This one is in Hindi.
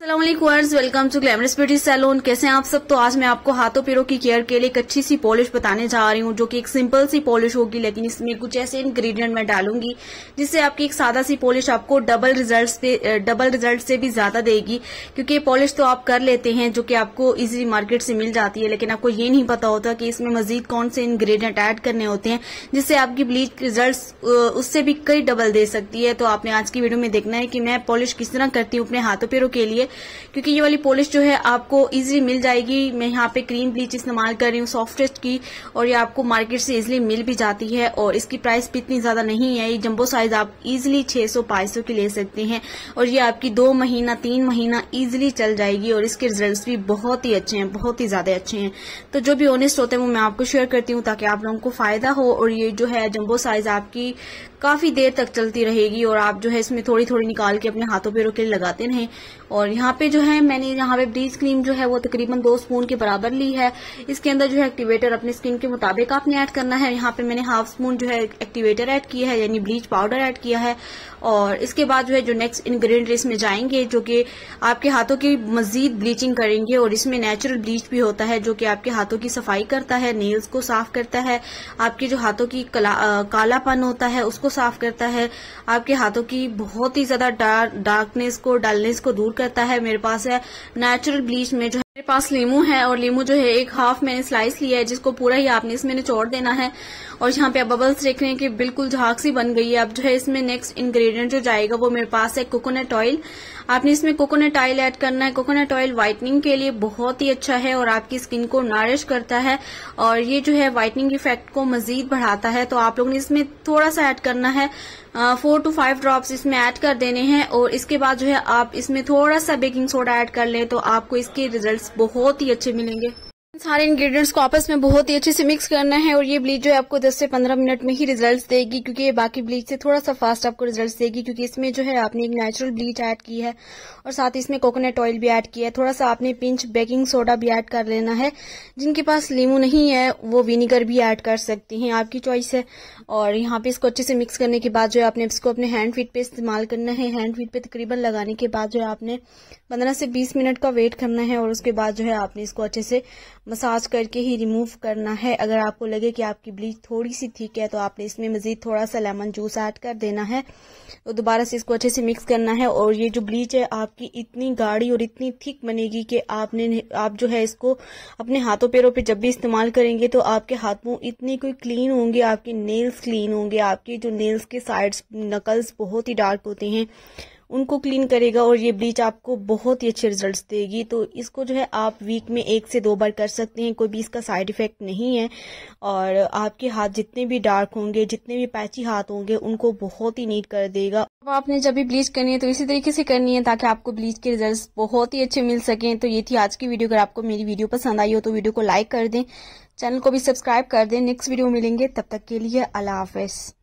Verse welcome to glamorous beauty salon. कैसे हैं आप सब? तो आज मैं आपको हाथों पैरों की केयर के लिए एक अच्छी सी पॉलिश बताने जा रही हूँ, जो कि एक सिंपल सी पॉलिश होगी, लेकिन इसमें कुछ ऐसे इंग्रेडिएंट मैं डालूँगी, जिससे आपकी एक सादा सी पॉलिश आपको डबल रिज़ल्ट डबल रिज़ल्ट से भी ज़्यादा देगी। क्योंकि पॉलिश तो आप कर लेते हैं, जो कि आपको इजिली मार्केट से मिल जाती है, लेकिन आपको ये नहीं पता होता कि इसमें मजीद कौन से इंग्रेडिएंट ऐड करने होते हैं, जिससे आपकी ब्लीच रिज़ल्ट उससे भी कई डबल दे सकती है। तो आपने आज की वीडियो में देखना है कि मैं पॉलिश किस तरह करती हूँ अपने हाथों पैरों के लिए क्योंकि ये वाली पॉलिश जो है आपको इजीली मिल जाएगी। मैं यहाँ पे क्रीम ब्लीच इस्तेमाल कर रही हूँ सॉफ्टेस्ट की, और ये आपको मार्केट से इजीली मिल भी जाती है, और इसकी प्राइस भी इतनी ज़्यादा नहीं है। ये जम्बो साइज़ आप इजिली छह सौ की ले सकते हैं, और ये आपकी दो महीना, तीन महीना इजिली चल जाएगी, और इसके रिज़ल्ट भी बहुत ही अच्छे हैं, बहुत ही ज़्यादा अच्छे हैं। तो जो भी ऑनेस्ट होते हैं, वो मैं आपको शेयर करती हूँ, ताकि आप लोगों को फ़ायदा हो, और ये जो है जम्बो साइज़ आपकी काफ़ी देर तक चलती रहेगी, और आप जो है इसमें थोड़ी थोड़ी निकाल के अपने हाथों पैरों के लिए लगाते रहें, और यहाँ पे जो है, मैंने यहाँ पे ब्लीच क्रीम जो है, वो तकरीबन दो स्पून के बराबर ली है। इसके अंदर जो है एक्टिवेटर अपनी स्किन के मुताबिक आपने ऐड करना है। यहाँ पे मैंने हाफ़ स्पून जो है एक्टिवेटर ऐड किया है, यानी ब्लीच पाउडर ऐड किया है। और इसके बाद जो है, जो नेक्स्ट इंग्रेडिएंट इसमें जाएँगे, जो कि आपके हाथों की मजीद ब्लीचिंग करेंगे, और इसमें नेचुरल ब्लीच भी होता है, जो कि आपके हाथों की सफ़ाई करता है नेल्स को साफ़ करता है। आपके जो हाथों की कालापन होता है, उसको साफ़ करता है। आपके हाथों की बहुत ही ज़्यादा डार्कनेस को डलनेस को दूर करता है। मेरे पास है नेचुरल ब्लीच में जो है मेरे पास लीमू है और लीमू जो है एक हाफ़ मैंने स्लाइस लिया है, जिसको पूरा ही आपने इसमें निचोड़ देना है। और यहाँ पे आप बबल्स देख रहे हैं कि बिल्कुल झाक सी बन गई है। अब जो है इसमें नेक्स्ट इंग्रेडिएंट जो जाएगा वो मेरे पास है कोकोनट ऑयल आपने इसमें कोकोनट ऑयल ऐड करना है। कोकोनट ऑयल व्हाइटनिंग के लिए बहुत ही अच्छा है और आपकी स्किन को नारिश करता है। और ये जो है व्हाइटनिंग इफ़ेक्ट को मजीद बढ़ाता है। तो आप लोगों ने इसमें थोड़ा सा ऐड करना है। फोर टू फाइव ड्रॉप्स इसमें ऐड कर देने हैं। और इसके बाद जो है आप इसमें थोड़ा सा बेकिंग सोडा ऐड कर लें तो आपको इसके रिजल्ट्स बहुत ही अच्छे मिलेंगे। सारे इंग्रेडिएंट्स को आपस में बहुत ही अच्छे से मिक्स करना है और ये ब्लीच जो है आपको 10 से 15 मिनट में ही रिजल्ट्स देगी, क्योंकि ये बाकी ब्लीच से थोड़ा सा फास्ट आपको रिजल्ट्स देगी, क्योंकि इसमें जो है आपने एक नेचुरल ब्लीच ऐड की है और साथ ही इसमें कोकोनट ऑयल भी ऐड किया है। थोड़ा सा आपने पिंच बेकिंग सोडा भी ऐड कर लेना है। जिनके पास लीमू नहीं है, वो विनीगर भी ऐड कर सकती हैं, आपकी चॉइस है। और यहाँ पे इसको अच्छे से मिक्स करने के बाद जो है आपने इसको अपने हैंड फीट पे इस्तेमाल करना है। हैंड फीट पे तकरीबन लगाने के बाद जो है आपने पंद्रह से बीस मिनट का वेट करना है और उसके बाद जो है आपने इसको अच्छे से मसाज करके ही रिमूव करना है। अगर आपको लगे कि आपकी ब्लीच थोड़ी सी ठीक है तो आपने इसमें मजीद थोड़ा सा लेमन जूस ऐड कर देना है। तो दोबारा से इसको अच्छे से मिक्स करना है और ये जो ब्लीच है, आपकी इतनी गाढ़ी और इतनी थिक बनेगी कि आपने आप जो है इसको अपने हाथों पैरों पे जब भी इस्तेमाल करेंगे तो आपके हाथों इतनी कोई क्लीन होंगे, आपके नेल्स क्लीन होंगे, आपके जो नेल्स के साइड्स नकल्स बहुत ही डार्क होते हैं। उनको क्लीन करेगा और ये ब्लीच आपको बहुत ही अच्छे रिजल्ट्स देगी। तो इसको जो है आप वीक में एक से दो बार कर सकते हैं, कोई भी इसका साइड इफ़ेक्ट नहीं है। और आपके हाथ जितने भी डार्क होंगे, जितने भी पैची हाथ होंगे, उनको बहुत ही नीट कर देगा। अब आपने जब भी ब्लीच करनी है तो इसी तरीके से करनी है ताकि आपको ब्लीच के रिज़ल्ट बहुत ही अच्छे मिल सकें। तो ये थी आज की वीडियो अगर आपको मेरी वीडियो पसंद आई हो तो वीडियो को लाइक कर दें। चैनल को भी सब्सक्राइब कर दें। नेक्स्ट वीडियो मिलेंगे, तब तक के लिए अल्लाह हाफिज़।